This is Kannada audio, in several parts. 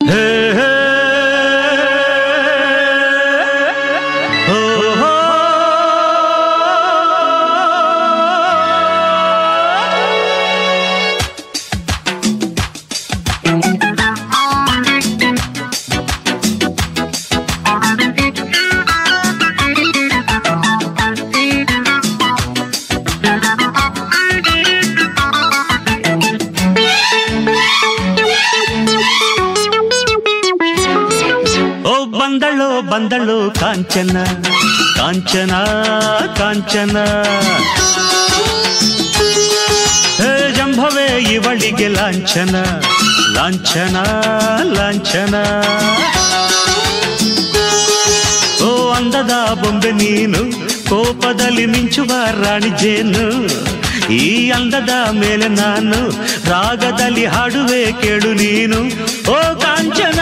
ಹೇ ಕಾಂಚನ ಕಾಂಚನ ಕಾಂಚನ ಹೇ ಜಂಭವೇ ಇವಳಿಗೆ ಲಾಂಛನ ಲಾಂಛನ ಲಾಂಛನ ಓ ಅಂದದ ಬೊಂಬೆ ನೀನು ಕೋಪದಲ್ಲಿ ಮಿಂಚುವ ರಾಣಿ ಜೇನು ಈ ಅಂದದ ಮೇಲೆ ನಾನು ರಾಗದಲ್ಲಿ ಹಾಡುವೆ ಕೇಳು ನೀನು ಓ ಕಾಂಚನ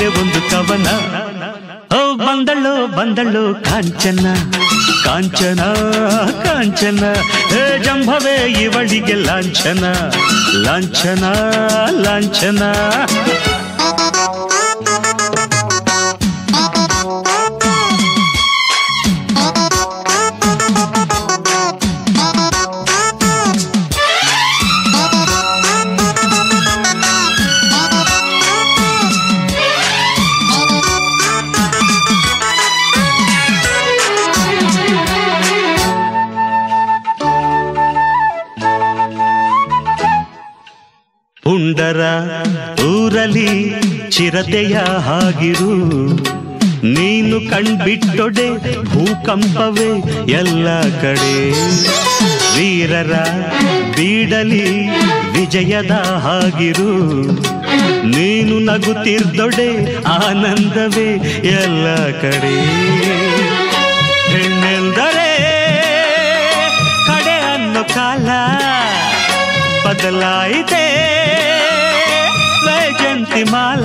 ಮೇಲೆ ಒಂದು ಕವನ ಓ ಬಂದಳು ಬಂದಳು ಕಾಂಚನ ಕಾಂಚನ ಕಾಂಚನ ಹೇ ಜಂಭವೇ ಇವಳಿಗೆ ಲಾಂಛನ ಲಾಂಛನ ಲಾಂಛನ ಚಿರತೆಯ ಹಾಗಿರು. ನೀನು ಕಣ್ಬಿಟ್ಟೊಡೆ ಭೂಕಂಪವೇ ಎಲ್ಲ ಕಡೆ. ವೀರರ ಬೀಡಲಿ ವಿಜಯದ ಹಾಗಿರು. ನೀನು ನಗುತ್ತಿರ್ದೊಡೆ ಆನಂದವೇ ಎಲ್ಲ ಕಡೆ. ಹೆಣ್ಣೆಂದರೆ ಕಡೆ ಅನ್ನೋ ಕಾಲ ಬದಲಾಯಿತೆ. ಮಾಲ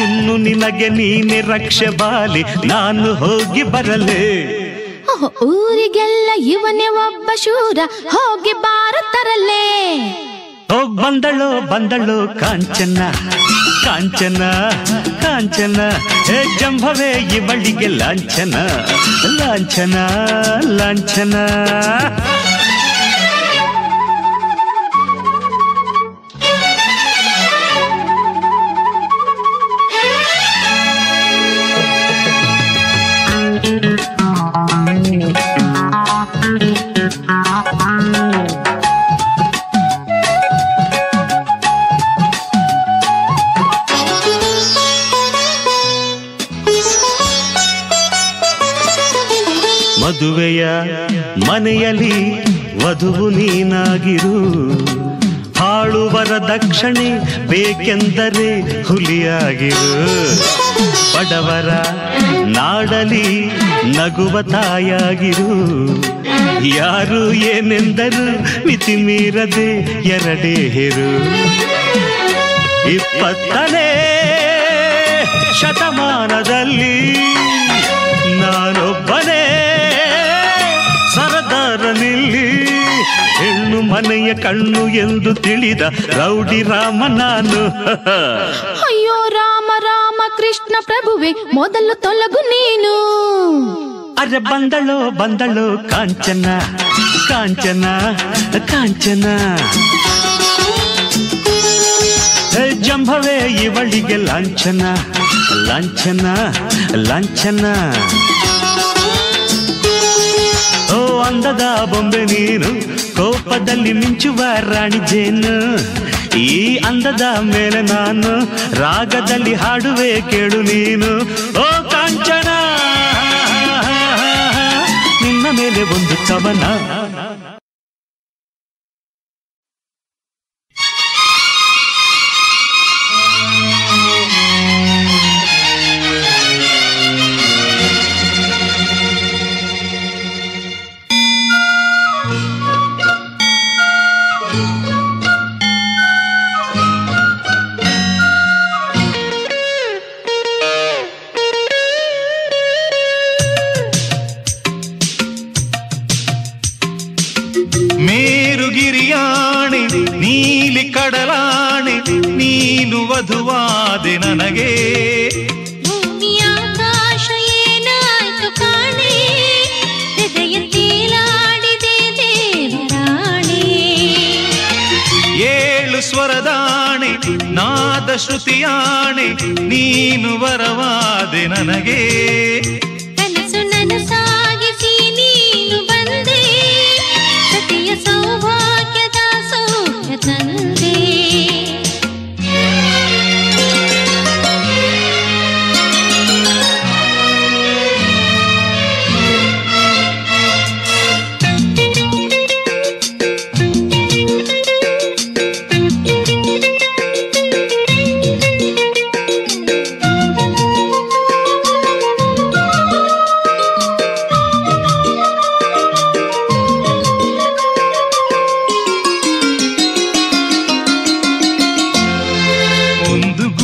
ಇನ್ನು ನಿನಗೆ ನೀನೆ ರಕ್ಷೆ ಬಾಲಿ ನಾನು ಹೋಗಿ ಬರಲೇ. ಊರಿಗೆಲ್ಲ ಇವನೇ ಒಬ್ಬ ಶೂರ ಹೋಗಿ ಬಾರ ತರಲೇ. ಓ ಬಂದಳು ಬಂದಳು ಕಾಂಚನ ಕಾಂಚನ ಕಾಂಚನ. ಹೇ ಜಂಭವೇ ಇವಳಿಗೆ ಲಾಂಛನ ಲಾಂಛನ ಲಾಂಛನ. ಮದುವೆಯ ಮನೆಯಲ್ಲಿ ವಧುವು ನೀನಾಗಿರು. ಹಾಳುವರ ದಕ್ಷಿಣೆ ಬೇಕೆಂದರೆ ಹುಲಿಯಾಗಿರು. ಬಡವರ ನಾಡಲಿ ನಗುವ ತಾಯಾಗಿರು. ಯಾರು ಏನೆಂದರು ಮಿತಿ ಮೀರದೆ ಎರಡೇ ಹಿರು. ಇಪ್ಪತ್ತನೇ ಶತಮಾನದಲ್ಲಿ ಹೆಣ್ಣು ಮನೆಯ ಕಣ್ಣು ಎಂದು ತಿಳಿದ ರೌಡಿ ರಾಮ ನಾನು ಅಯ್ಯೋ ರಾಮ ರಾಮ ಕೃಷ್ಣ ಪ್ರಭುವೆ ಮೊದಲು ತೊಲಗು ನೀನು ಅರೆ ಬಂದಳು ಬಂದಳು ಕಾಂಚನ ಕಾಂಚನ ಕಾಂಚನ ಹೇ ಜಂಭವೇ ಇವಳಿಗೆ ಲಾಂಛನ ಲಾಂಛನ ಲಾಂಛನ ಓ ಅಂದದ ಬೊಂಬೆ ನೀನು ಕೋಪದಲ್ಲಿ ಮಿಂಚುವ ರಾಣಿ ಜೇನು ಈ ಅಂದದ ಮೇಲೆ ನಾನು ರಾಗದಲ್ಲಿ ಹಾಡುವೆ ಕೇಳು ನೀನು ಓ ಕಾಂಚನ ನಿನ್ನ ಮೇಲೆ ಒಂದು ಕವನ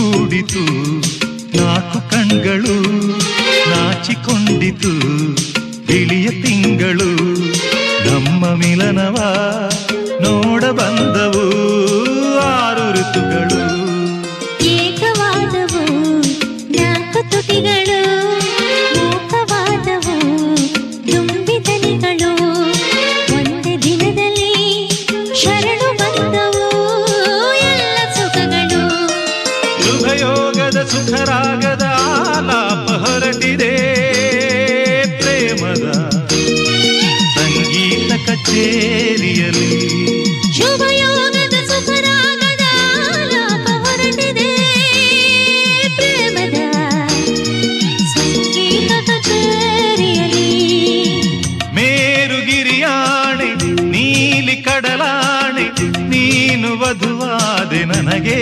ಕೂಡಿತು. ನಾಲ್ಕು ಕಣ್ಗಳು ನಾಚಿಕೊಂಡಿತು. ಬಿಳಿಯ ತಿಂಗಳು ನನಗೇ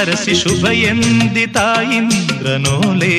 ಹರಸಿ ಶುಭ ಎಂದಿತಾಯಿಂದ್ರನೋಲೇ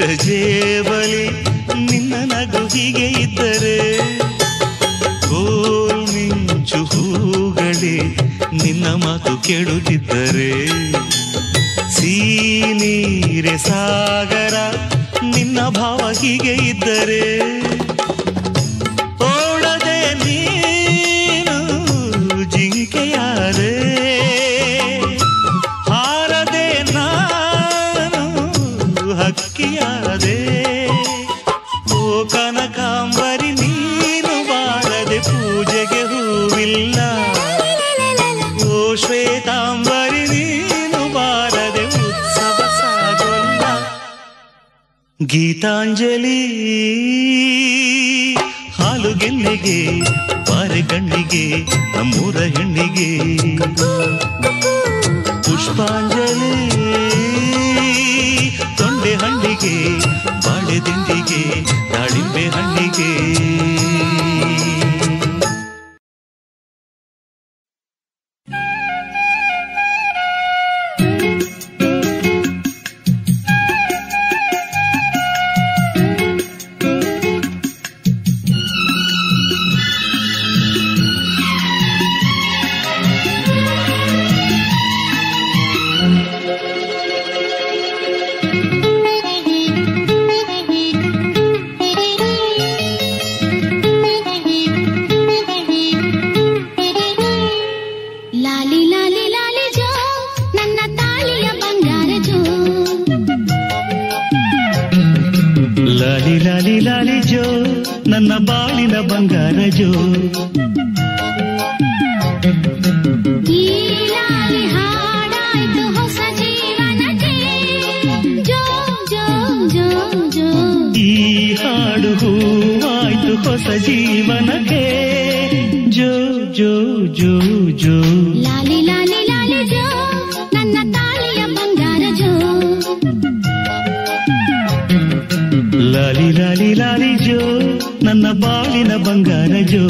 ಸಜೇವಲಿ ನಿನ್ನ ನಗು ಹೀಗೆ ಇದ್ದರೆ ಓ ಮಿಂಚು ಹೂಗಳಿ ನಿನ್ನ ಮಾತು ಕೇಳುತ್ತಿದ್ದರೆ. ಸೀನೀರೆ ಸಾಗರ, ನಿನ್ನ ಭಾವ ಹೀಗೆ ಇದ್ದರೆ. ಗೀತಾಂಜಲಿ. ಹಾಲು ಗೆಲ್ಲಿಗೆ ಪಾರಿಗಣ್ಣಿಗೆ ನಮ್ಮೂರ ಹೆಣ್ಣಿಗೆ. ಪುಷ್ಪಾಂಜಲಿ. ತೊಂಡೆ ಹಣ್ಣಿಗೆ ಬಾಳೆ ತಿಂಡಿಗೆ ದಾಳಿಂಬೆ ಹಣ್ಣಿಗೆ. ನನ್ನ ಬಾಳಿನ ಬಂಗಾರ ಜೋ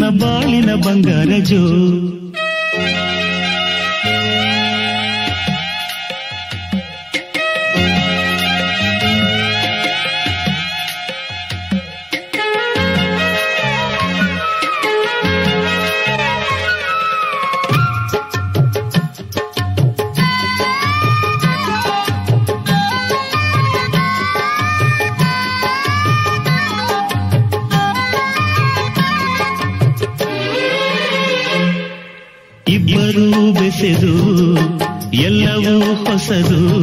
ನನ್ನ ಬಾಳಿನ ಬಂಗಾರ ಜೋ 在路。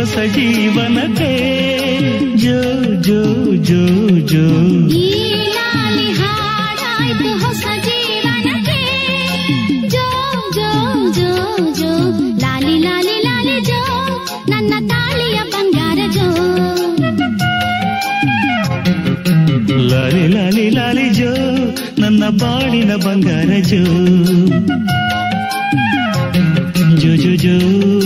ಹೊಸ ಜೀವನಕ್ಕೆ. ಜೋ ಜೋ ಜೋ ಜೋ. ಹೊಸ ಜೀವನಕ್ಕೆ. ಜೋ ಜೋ ಜೋ ಜೋ. ಲಾಲಿ ಲಾಲಿ ಲಾಲಿ ಜೋ. ನನ್ನ ತಾಳಿಯ ಬಂಗಾರ ಜೋ. ಲಾಲಿ ಲಾಲಿ ಲಾಲಿ ಜೋ. ನನ್ನ ಬಾಳಿನ ಬಂಗಾರ ಜೋ. ಜೋ ಜೋ ಜೋ.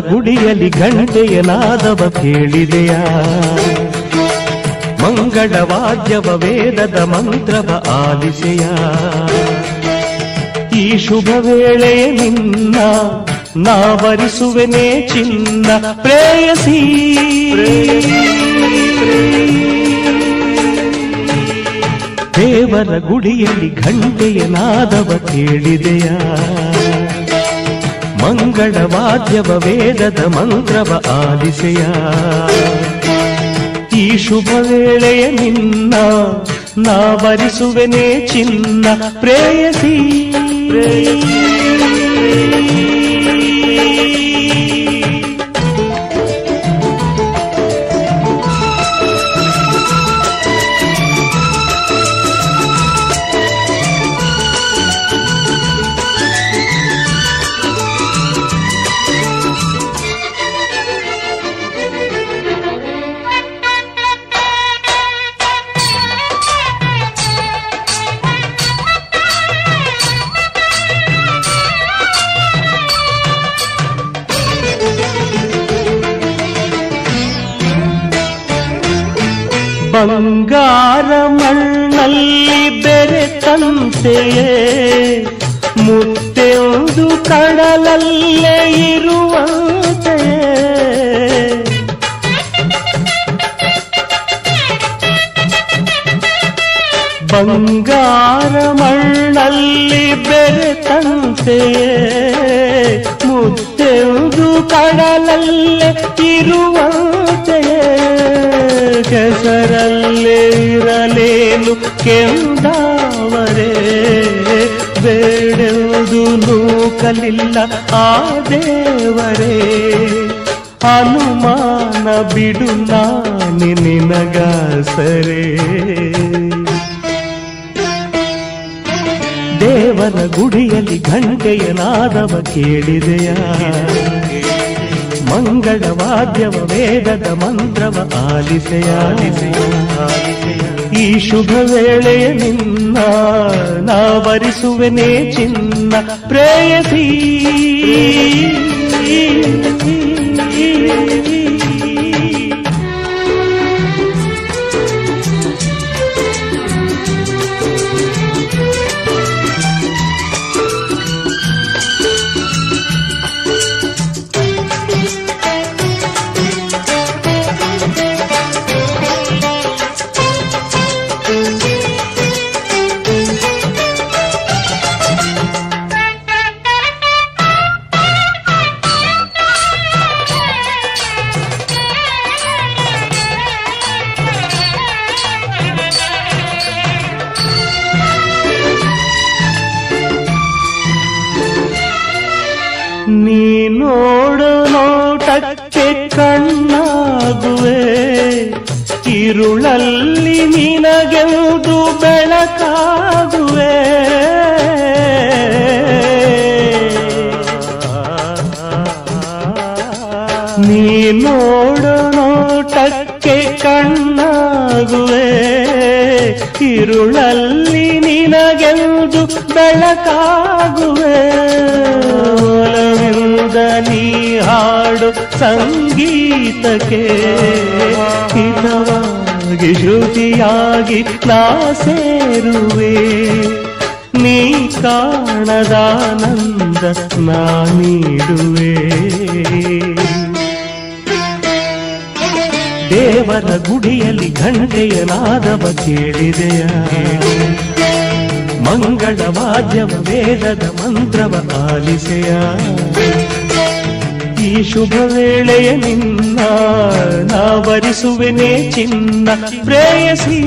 ಗುಡಿಯಲ್ಲಿ ಗಂಟೆಯ ನಾದವ ಕೇಳಿದೆಯಾ? ಮಂಗಳ ವಾದ್ಯವ ವೇದದ ಮಂತ್ರವ ಆಲಿಸೆಯ? ಈ ಶುಭ ವೇಳೆ ನಿನ್ನ ನಾವರಿಸುವೆನೇ ಚಿನ್ನ ಪ್ರೇಯಸಿ. ದೇವರ ಗುಡಿಯಲ್ಲಿ ಗಂಟೆಯ ನಾದವ ಕೇಳಿದೆಯ? ಮಂಗಳ ವಾದ್ಯವ ವೇದದ ಮಂತ್ರವ ಆಲಿಸೆಯ ಈ ಶುಭ ವೇಳೆಯ ನಿನ್ನ ನಾ ವರಿಸುವೆನೇ ಚಿನ್ನ ಪ್ರೇಯಸಿ. ಬಂಗಾರ ಬೆರೆತಂತೆಯೇ ಮುತ್ತೆಯೊಂದು ಕಡಲಲ್ಲೇ ಇರುವಂತೆಯೇ ಬಂಗಾರ ಮಣ್ಣಲ್ಲಿ ಬೆರೆತಂತೆಯೇ ಮುತ್ತೆಂದು ಕಡಲಲ್ಲೇ ಇರುವಂತೆಯೇ ಕೆಸರಲ್ಲೇ ಇರಲೇನು ಕೆಂದಾವರೇ ಬೇಡೆಂದು ನೂಕಲಿಲ್ಲ ಆ ದೇವರೇ. ಅನುಮಾನ ಬಿಡು ನಾನಿ ನಿನಗಾಸರೇ. ದೇವರ ಗುಡಿಯಲ್ಲಿ ಘಂಟೆಯ ನಾದವ ಕೇಳಿದೆಯ? ಮಂಗಳ ವಾದ್ಯವ ವೇದದ ಮಂತ್ರವ ಆಲಿಸೆಯ ಈ ಶುಭ ವೇಳೆಯ ನಿನ್ನ ನಾವರಿಸುವೆನೇ ಚಿನ್ನ ಪ್ರೇಯಸಿ. ನೋಡು ನೋಟಕ್ಕೆ ಕಣ್ಣಾಗುವೆ. ಇರುಳಲ್ಲಿ ನಿನಗೆಂದು ಬೆಳಕಾಗುವೆ. ನೀ ನೋಡು ನೋಟಕ್ಕೆ ಕಣ್ಣಾಗುವೆ. ಇರುಳಲ್ಲಿ ನಿನಗೆಂದು ಬೆಳಕಾಗುವೆ. ನೀ ಹಾಡು ಸಂಗೀತಕ್ಕೆ ಹಿತವಾಗಿ ಶ್ರುತಿಯಾಗಿ ನಾ ಸೇರುವೆ. ನೀ ಕಾಣದಾನಂದ ನಾ ನೀಡುವೆ. ದೇವರ ಗುಡಿಯಲ್ಲಿ ಘಂಟೆಯ ನಾದವ ಕೇಳಿದೆಯ? ಮಂಗಳ ವಾದ್ಯವ, ವೇದದ ಮಂತ್ರವ ಆಲಿಸೆಯ? ಈ ಶುಭ ವೇಳೆಯ ನಿನ್ನ ನಾ ವರಿಸುವೆನೇ ಚಿನ್ನ ಪ್ರೇಯಸಿ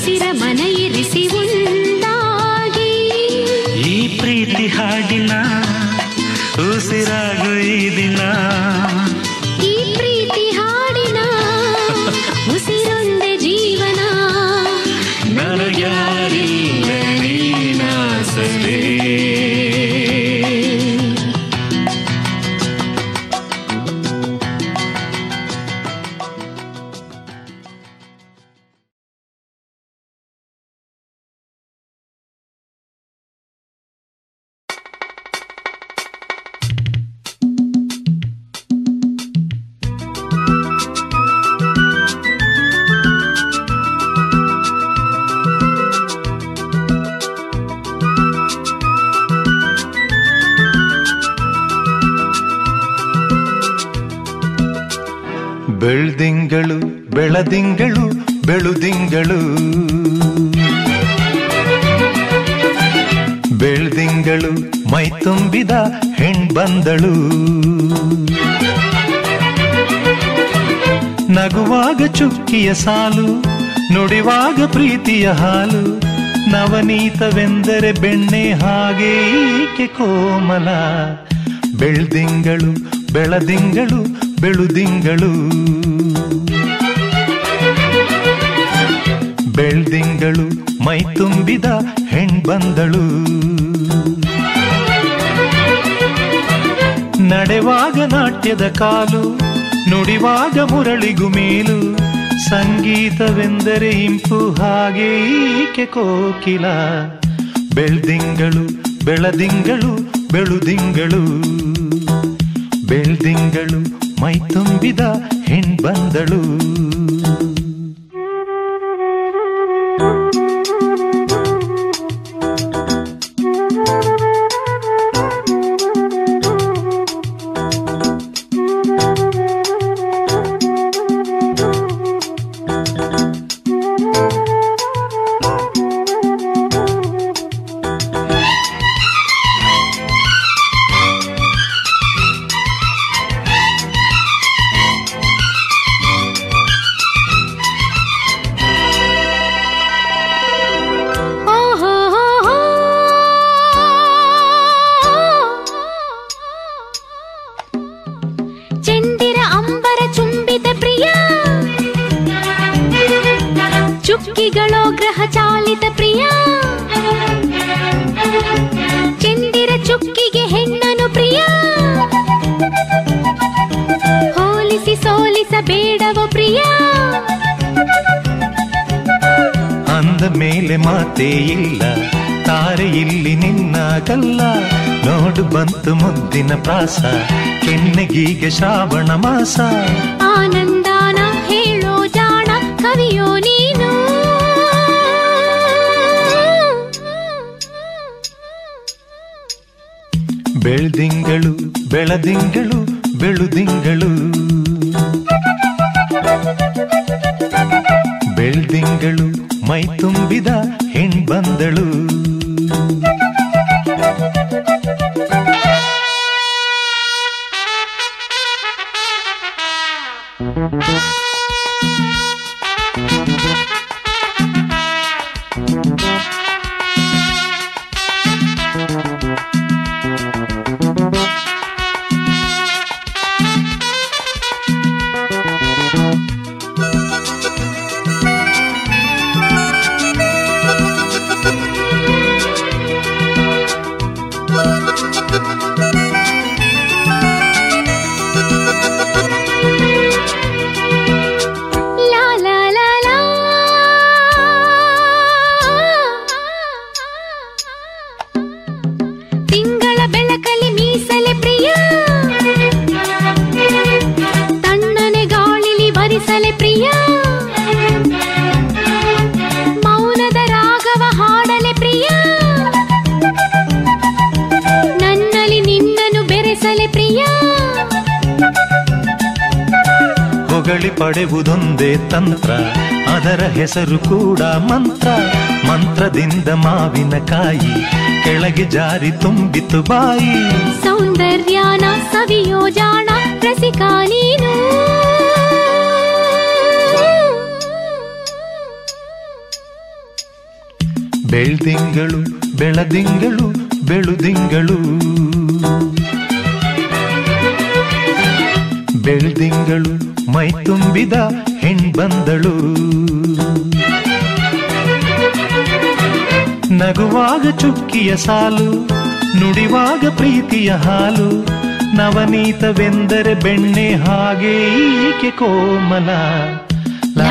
ಉಸಿರ ಮನೆಯಿರಿಸಿ ಇರಿಸಿ ಉಂಟಾಗಿ ಈ ಪ್ರೀತಿ ಹಾಡಿನ ಉಸಿರಾಗುವ ದಿನ. ಹಸುವಿಯ ಹಾಲು ನವನೀತವೆಂದರೆ ಬೆಣ್ಣೆ ಹಾಗೆ ಈಕೆ ಕೋಮಲ. ಬೆಳ್ದಿಂಗಳು, ಬೆಳದಿಂಗಳು, ಬೆಳುದಿಂಗಳು. ಬೆಳ್ದಿಂಗಳು ಮೈ ತುಂಬಿದ ಹೆಣ್ಬಂದಳು. ನಡೆವಾಗ ನಾಟ್ಯದ ಕಾಲು, ನುಡಿವಾಗ ಮುರಳಿಗು ಮೇಲು. ಸಂಗೀತವೆಂದರೆ ಇಂಪು ಹಾಗೆ ಈಕೆ ಕೋಕಿಲ. ಬೆಳ್ದಿಂಗಳು ಬೆಳದಿಂಗಳು ಬೆಳುದಿಂಗಳು. ಬೆಳ್ದಿಂಗಳು ಮೈ ತುಂಬಿದ ಹೆಣ್ಬಂದಳು. ಮೇಲೆ ಮಾತೇ ಇಲ್ಲ. ತಾರೆ ಇಲ್ಲಿ ನಿನ್ನಾಗಲ್ಲ. ನೋಡು ಬಂತು ಮುದ್ದಿನ ಪ್ರಾಸ. ಕೆನ್ನೆಗೀಗ ಶ್ರಾವಣ ಮಾಸ. ಆನಂದಾನ ಹೇಳೋ ಜಾಣ ಕವಿಯೋ ನೀನು. ಬೆಳ್ದಿಂಗಳು ಬೆಳದಿಂಗಳು ಬೆಳುದಿಂಗಳು. ಬೆಳ್ದಿಂಗಳು ಮೈ ತುಂಬಿದ ಹೆಣ್ಬಂದಳು ಹಾಡಲೆ ಪ್ರಿಯ. ನನ್ನಲ್ಲಿ ನಿನ್ನನ್ನು ಬೆರೆಸಲೆ ಪ್ರಿಯ. ಹೊಗಳಿ ಪಡೆವುದೊಂದೇ ತಂತ್ರ ಅದರ ಹೆಸರು ಕೂಡ ಮಂತ್ರ. ಮಂತ್ರದಿಂದ ಮಾವಿನ ಕಾಯಿ ಕೆಳಗೆ ಜಾರಿ ತುಂಬಿತು ಬಾಯಿ. ಸೌಂದರ್ಯಾನ ಸವಿಯೋ ಜಾಣ ರಸಿಕಾ ನೀನು. ಬೆಳ್ದಿಂಗಳು ಬೆಳದಿಂಗಳು ಬೆಳುದಿಂಗಳು ಬೆಳ್ದಿಂಗಳು ಮೈ ತುಂಬಿದ ಹೆಣ್ಬಂದಳು ನಗುವಾಗ ಚುಕ್ಕಿಯ ಸಾಲು ನುಡಿವಾಗ ಪ್ರೀತಿಯ ಹಾಲು ನವನೀತವೆಂದರೆ ಬೆಣ್ಣೆ ಹಾಗೆ ಈಕೆ ಕೋಮಲ ಲಾ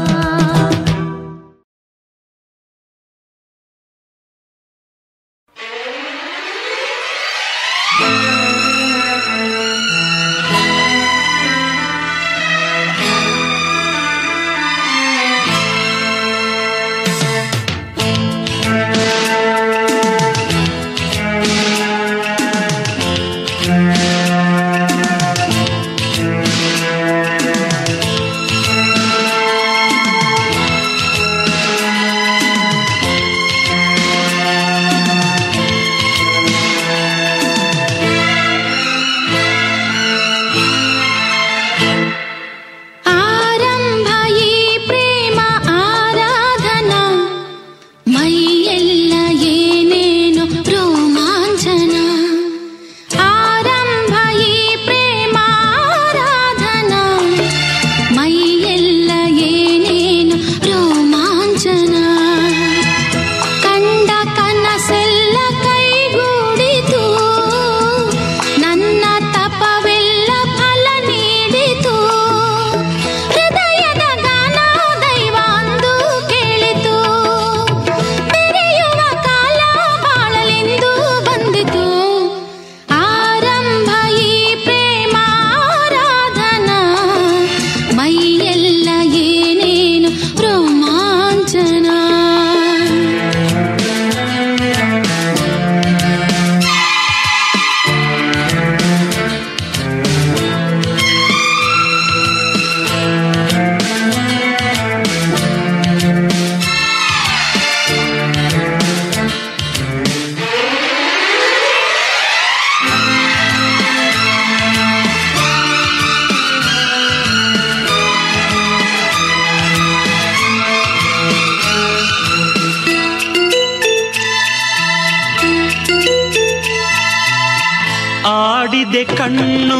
ಕಣ್ಣು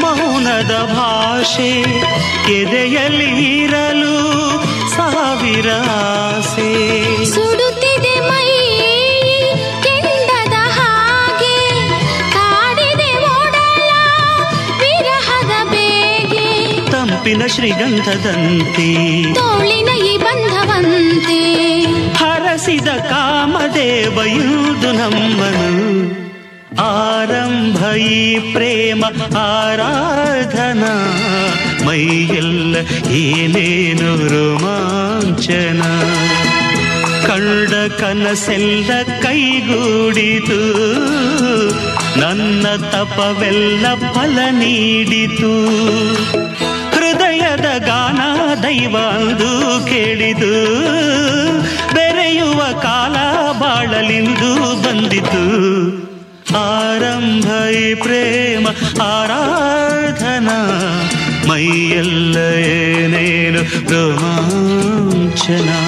ಮೌನದ ಭಾಷೆ ಎದೆಯಲ್ಲಿರಲು ಇರಲು ಸಾವಿರಾಸೆ ಸುಡುತ್ತಿದೆ ಮೈ ಕೆಂಡದ ಹಾಗೆ ಕಾಡಿದೆ ವಿರಹದ ಬೇಗೆ. ತಂಪಿನ ಶ್ರೀಗಂಧದಂತೆ ತೋಳಿನ ಈ ಬಂಧವಂತೆ. ಹರಸಿದ ಕಾಮದೇವ ನಮ್ಮನು ಆರಂಭ ಈ ಪ್ರೇಮ, ಆರಾಧನಾ. ಮೈಯೆಲ್ಲ ಏನೇನು ರೋಮಾಂಚನ. ಕಂಡ ಕನಸೆಲ್ಲ ಕೈಗೂಡಿತು. ನನ್ನ ತಪವೆಲ್ಲ ಫಲ ನೀಡಿತು. ಹೃದಯದ ಗಾನ ಅದು ಕೇಳಿದು ಬೆರೆಯುವ ಕಾಲ ಬಾಳಲಿಂದು ಬಂದಿತು. ಆರಂಭೈ ಪ್ರೇಮ ಆರಾಧನಾ ಮೈಯಲ್ಲಯೇ ನೇನು ರೋಮಾಂಚನಾ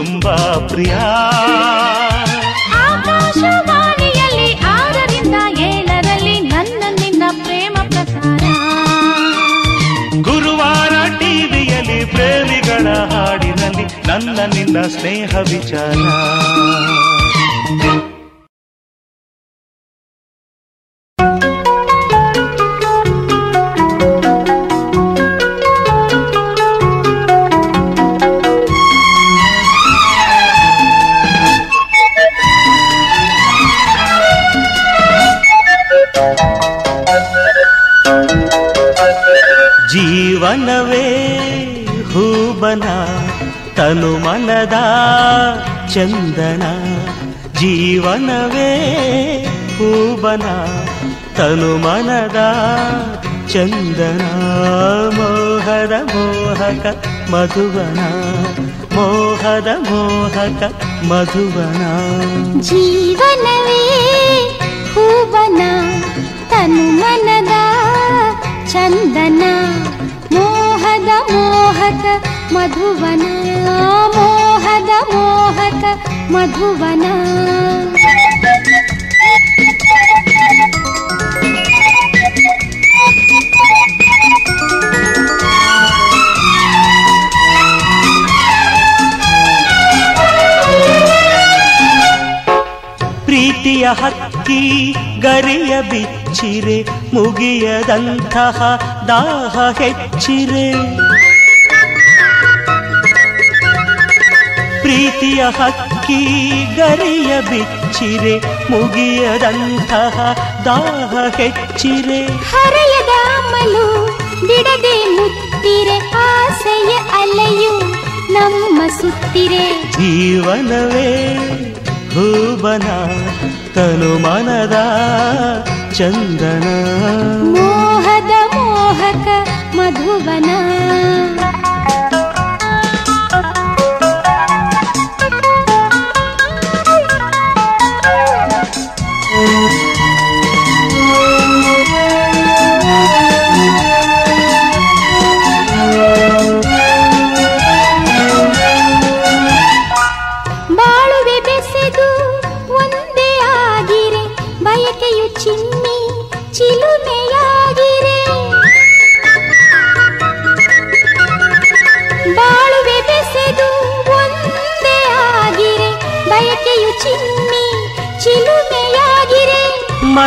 ತುಂಬಾ ಪ್ರಿಯ. ಆಕಾಶವಾಣಿಯಲ್ಲಿ ಆರರಿಂದ ಏಳರಲ್ಲಿ ನನ್ನ ನಿನ್ನ ಪ್ರೇಮ ಪ್ರಸಾರ. ಗುರುವಾರ ಟಿವಿಯಲ್ಲಿ ಪ್ರೇಮಿಗಳ ಹಾಡಿನಲ್ಲಿ ನನ್ನ ನಿನ್ನ ಸ್ನೇಹ ವಿಚಾರ. ಹೂಬನ ತನು ಮನದ ಚಂದನ ಜೀವನವೇ ಹೂಬನ ತನು ಮನದ ಚಂದನ ಮೋಹದ ಮೋಹಕ ಮಧುವನ ಮೋಹದ ಮೋಹಕ ಮಧುವನ ಜೀವನವೇ ಹೂವನ ತನು ಮನದ ಚಂದನ ಮೋಹದ ಮೋಹಕ ಮಧುವನ ಮೋಹದ ಮೋಹಕ ಮಧುವನ. ಪ್ರೀತಿಯ ಹಕ್ಕಿ ಗರಿಯ ಬಿಚ್ಚಿರೆ ಮುಗಿಯದಂತಹ ದಾಹ ಹೆಚ್ಚಿರೆ. ಪ್ರೀತಿಯ ಹಕ್ಕಿ ಗರಿಯ ಬಿಚ್ಚಿರೆ ಮುಗಿಯದಂತಹ ದಾಹ ಹೆಚ್ಚಿರೆ. ಹರೆಯದ ಮಲು ಬಿಡದೆ ಮುತ್ತಿರೆ ಆಸೆಯ ಅಲೆಯು ನಮ್ಮ ಸುತ್ತಿರೆ. ಜೀವನವೇ ಭೂವನ ತನು ಮನದ ಚಂದನ. ಮೋಹದ ಮೋಹಕ ಮಧುವನ.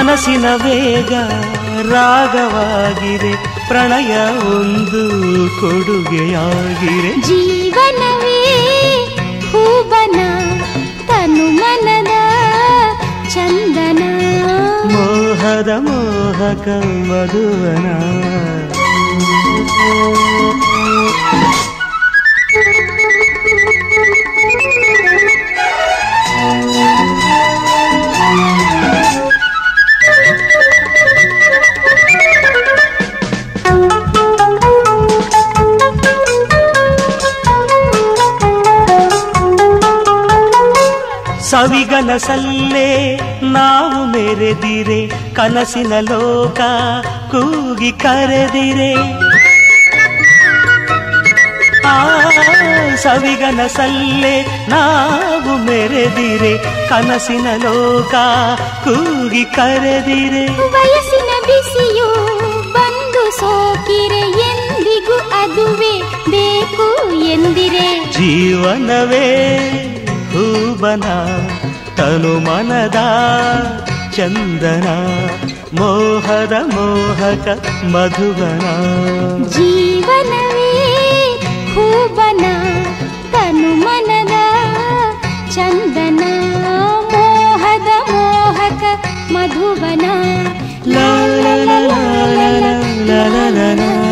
ಮನಸ್ಸಿನ ವೇಗ ರಾಗವಾಗಿರೆ ಪ್ರಣಯ ಒಂದು ಕೊಡುಗೆಯಾಗಿರೆ ಜೀವನವೇ ಹೂವನ ತನು ಮನದ ಚಂದನ. ಮೋಹದ ಮೋಹಕ ಮಧುವನ. ಸವಿಗನಸಲ್ಲೇ ನಾವು ಮೆರೆದಿರೆ ಕನಸಿನ ಲೋಕ ಕೂಗಿ ಕರೆದಿರೆ. ಆ ಸವಿಗನಸಲ್ಲೇ ನಾವು ಮೆರೆದಿರೆ ಕನಸಿನ ಲೋಕ ಕೂಗಿ ಕರೆದಿರೆ. ವಯಸ್ಸಿನ ಬಿಸಿಯು ಬಂದು ಸೋಕಿರೆ ಎಂದಿಗೂ ಅದುವೇ ಬೇಕು ಎಂದಿರೆ. ಜೀವನವೇ ಭೂವನ ತನು ಮನದ ಚಂದನ ಮೋಹದ ಮೋಹಕ ಮಧುವನ ಜೀವನವೇ ಭೂವನ ತನು ಮನದ ಚಂದನ ಮೋಹದ ಮೋಹಕ ಮಧುವನ ಲ ಲ ಲ ಲ ಲ ಲ ಲ ಲ